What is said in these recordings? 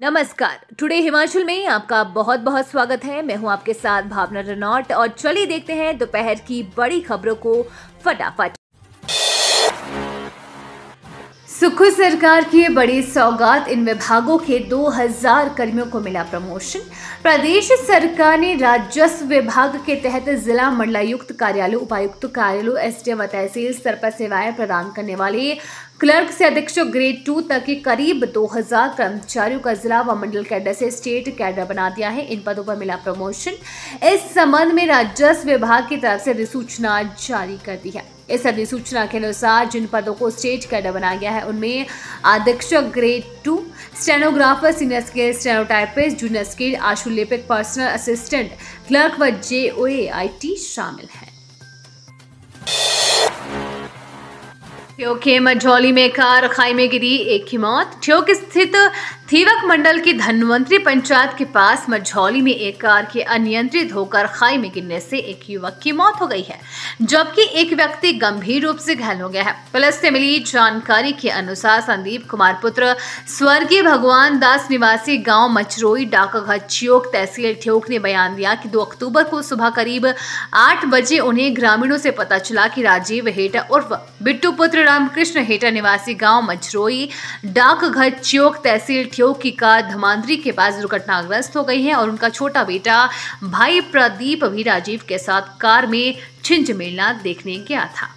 नमस्कार। टुडे हिमाचल में आपका बहुत बहुत स्वागत है। मैं हूँ आपके साथ भावना रनौट और चलिए देखते हैं दोपहर की बड़ी खबरों को फटाफट। सुखू सरकार की बड़ी सौगात, इन विभागों के 2000 कर्मियों को मिला प्रमोशन। प्रदेश सरकार ने राजस्व विभाग के तहत जिला मंडलायुक्त कार्यालय, उपायुक्त कार्यालय एस एसडीएम तहसील स्तर पर सेवाएँ प्रदान करने वाले क्लर्क से अध्यक्ष ग्रेड टू तक के करीब 2000 कर्मचारियों का जिला व मंडल कैडर से स्टेट कैडर बना दिया है। इन पदों पर मिला प्रमोशन। इस संबंध में राजस्व विभाग की तरफ़ से अधिसूचना जारी कर दी है। इस अधिसूचना के अनुसार जिन पदों को स्टेट कैडर बनाया गया है, उनमें अधीक्षक grade two stenographer senior scale stenotypist junior scale आशुलेपिक personal assistant clerk व जे ओ आई टी शामिल हैं। ठियोग के मझौली में कार खाई में गिरी एक की मौत ठियोग स्थित थीवक मंडल की धनवंतरी पंचायत के पास मझौली में एक कार के अनियंत्रित होकर खाई में गिरने से एक युवक की मौत हो गई है। जबकि एक व्यक्ति गंभीर रूप से घायल हो गया है, पुलिस से मिली जानकारी के अनुसार संदीप कुमार पुत्र स्वर्गीय भगवान दास निवासी गाँव मचरोई डाकघर चियोक तहसील ठियोग ने बयान दिया कि 2 अक्टूबर को सुबह करीब आठ बजे उन्हें ग्रामीणों से पता चला कि राजीव हेटा उर्फ़ बिट्टू पुत्र रामकृष्ण हेटा निवासी गाँव मछरोई डाकघर च्योक तहसील ठियोग का धमांदरी के पास दुर्घटनाग्रस्त हो गई है और उनका छोटा बेटा भाई प्रदीप भी राजीव के साथ कार में छिंज मिलना देखने गया था।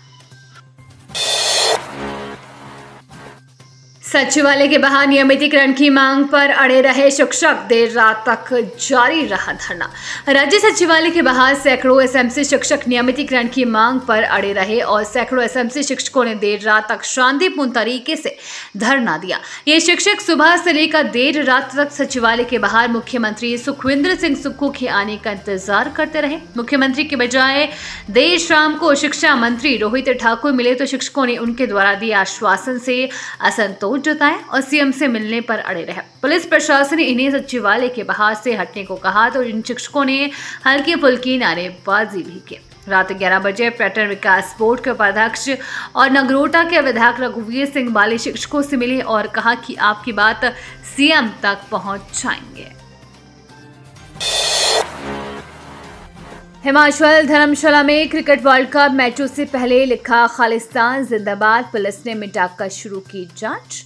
सचिवालय के बाहर नियमितीकरण की मांग पर अड़े रहे शिक्षक देर रात तक जारी रहा धरना। राज्य सचिवालय के बाहर सैकड़ों एसएमसी शिक्षक नियमितीकरण की मांग पर अड़े रहे और सैकड़ों एसएमसी शिक्षकों ने देर रात तक शांतिपूर्ण तरीके से धरना दिया। ये शिक्षक सुबह से लेकर देर रात तक सचिवालय के बाहर मुख्यमंत्री सुखविंद्र सिंह सुक्खू के आने का इंतज़ार करते रहे। मुख्यमंत्री के बजाय देर शाम को शिक्षा मंत्री रोहित ठाकुर मिले तो शिक्षकों ने उनके द्वारा दिए आश्वासन से असंतोष जताए और सीएम से मिलने पर अड़े रहे। पुलिस प्रशासन ने इन्हें सचिवालय के बाहर से हटने को कहा तो इन शिक्षकों ने हल्की फुल्की नारेबाजी भी की। रात 11 बजे पर्यटन विकास बोर्ड के उपाध्यक्ष और नगरोटा के विधायक रघुवीर सिंह बाली शिक्षकों से मिले और कहा कि आपकी बात सीएम तक पहुंचाएँगे। हिमाचल धर्मशाला में क्रिकेट वर्ल्ड कप मैचों से पहले लिखा खालिस्तान जिंदाबाद, पुलिस ने मिटाकर शुरू की जाँच।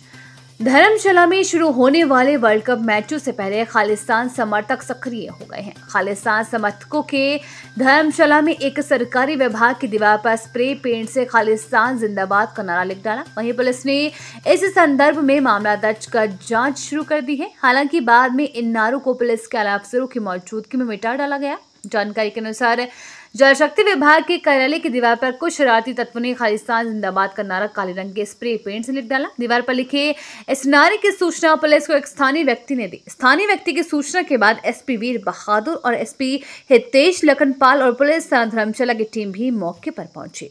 धर्मशाला में शुरू होने वाले वर्ल्ड कप मैचों से पहले खालिस्तान समर्थक सक्रिय हो गए हैं। खालिस्तान समर्थकों के धर्मशाला में एक सरकारी विभाग की दीवार पर स्प्रे पेंट से खालिस्तान जिंदाबाद का नारा लिख डाला। वहीं पुलिस ने इस संदर्भ में मामला दर्ज कर जाँच शुरू कर दी है। हालाँकि बाद में इन नारों को पुलिस के आला अफसरों की मौजूदगी में मिटा डाला गया। जानकारी के अनुसार जल शक्ति विभाग के कार्यालय की दीवार पर कुछ शरारती तत्वों ने खालिस्तान जिंदाबाद का नारा काले रंग के स्प्रे पेंट से लिख डाला। दीवार पर लिखे, इस नारे की सूचना पुलिस को एक स्थानीय व्यक्ति ने दी। स्थानीय व्यक्ति की सूचना के बाद एसपी वीर बहादुर और एसपी हितेश लखनपाल और पुलिस धर्मशाला की टीम भी मौके पर पहुँची।